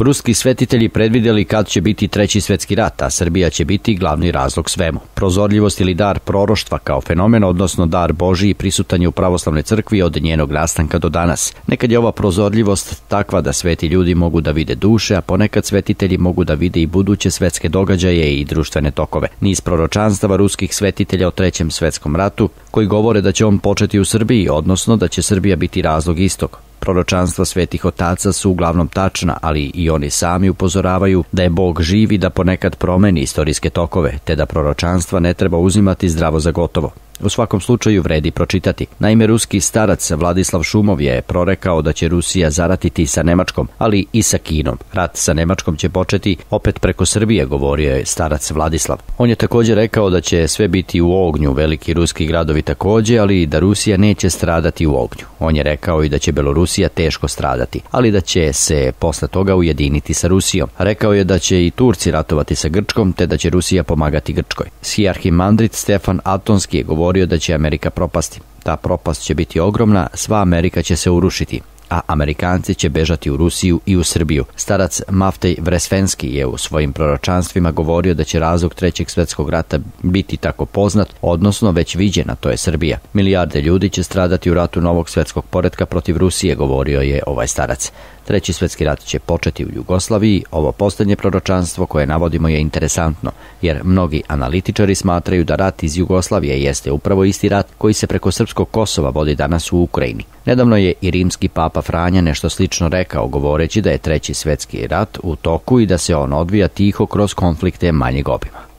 Ruski svetitelji predvidjeli kad će biti treći svetski rat, a Srbija će biti glavni razlog svemu. Prozorljivost ili dar proroštva kao fenomen, odnosno dar Božiji prisutan je u pravoslavnoj crkvi od njenog nastanka do danas. Nekad je ova prozorljivost takva da sveti ljudi mogu da vide duše, a ponekad svetitelji mogu da vide i buduće svetske događaje i društvene tokove. Niz proročanstava ruskih svetitelja o trećem svetskom ratu, koji govore da će on početi u Srbiji, odnosno da će Srbija biti razlog istog. Proročanstva svetih otaca su uglavnom tačna, ali i oni sami upozoravaju da je Bog živ i da ponekad promeni istorijske tokove, te da proročanstva ne treba uzimati zdravo za gotovo. U svakom slučaju vredi pročitati. Naime, ruski starac Vladislav Šumov je prorekao da će Rusija zaratiti sa Nemačkom, ali i sa Kinom. Rat sa Nemačkom će početi opet preko Srbije, govorio je starac Vladislav. On je također rekao da će sve biti u ognju, veliki ruski gradovi također, ali da Rusija neće stradati u ognju. On je rekao i da će Belorusija teško stradati, ali da će se posle toga ujediniti sa Rusijom. Rekao je da će i Turci ratovati sa Grčkom, te da će Rusija pomagati Grčkoj. Sijarhimandrit Stefan Atonski je govorio govorio da će Amerika propasti. Ta propast će biti ogromna, sva Amerika će se urušiti a Amerikanci će bežati u Rusiju i u Srbiju. Starac Maftej Vresvenski je u svojim proročanstvima govorio da će razlog trećeg svetskog rata biti tako poznat, odnosno već viđena, to je Srbija. Milijarde ljudi će stradati u ratu novog svetskog poretka protiv Rusije, govorio je ovaj starac. Treći svetski rat će početi u Jugoslaviji. Ovo posljednje proročanstvo koje navodimo je interesantno, jer mnogi analitičari smatraju da rat iz Jugoslavije jeste upravo isti rat koji se preko srpskog Kosova vodi danas u Ukrajini. Nedavno je i rimski papa Franja nešto slično rekao, govoreći da je treći svetski rat u toku i da se on odvija tiho kroz konflikte manjeg obima.